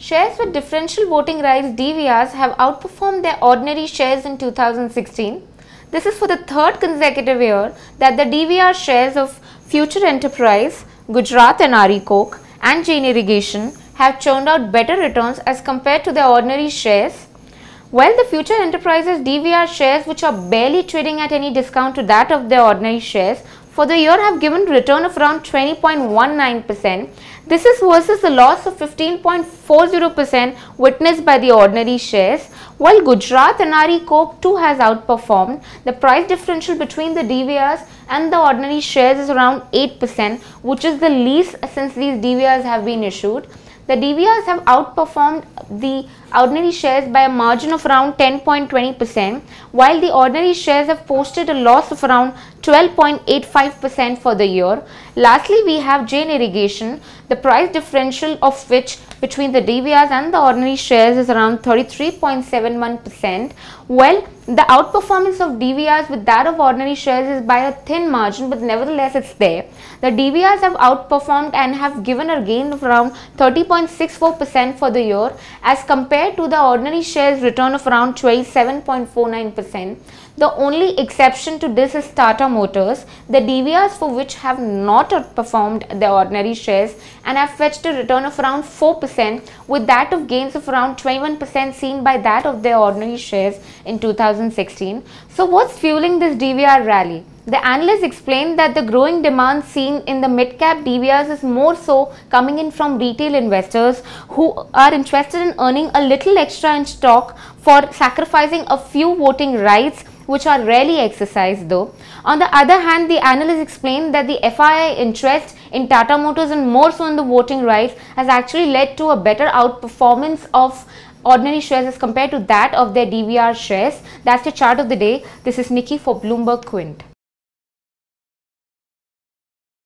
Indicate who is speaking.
Speaker 1: Shares with differential voting rights DVRs have outperformed their ordinary shares in 2016. This is for the third consecutive year that the DVR shares of Future Enterprise, Gujarat NRE Coke and Jain Irrigation have churned out better returns as compared to their ordinary shares. While the Future Enterprises DVR shares which are barely trading at any discount to that of their ordinary shares for the year have given return of around 20.19%. This is versus the loss of 15.40% witnessed by the ordinary shares. While Gujarat and RE Coke too has outperformed, the price differential between the DVRs and the ordinary shares is around 8% which is the least since these DVRs have been issued. The DVRs have outperformed the ordinary shares by a margin of around 10.20% while the ordinary shares have posted a loss of around 12.85% for the year. Lastly, we have Jain Irrigation, the price differential of which between the DVRs and the ordinary shares is around 33.71%. Well, the outperformance of DVRs with that of ordinary shares is by a thin margin but nevertheless it's there. The DVRs have outperformed and have given a gain of around 30.64% for the year as compared to the ordinary shares return of around 27.49%. The only exception to this is Tata Motors, the DVRs for which have not outperformed the ordinary shares and have fetched a return of around 4% with that of gains of around 21% seen by that of their ordinary shares in 2016. So what's fueling this DVR rally? The analysts explained that the growing demand seen in the mid-cap DVRs is more so coming in from retail investors who are interested in earning a little extra in stock for sacrificing a few voting rights which are rarely exercised though. On the other hand, the analysts explained that the FII interest in Tata Motors and more so in the voting rights has actually led to a better outperformance of ordinary shares as compared to that of their DVR shares. That's the chart of the day. This is Nikki for Bloomberg Quint.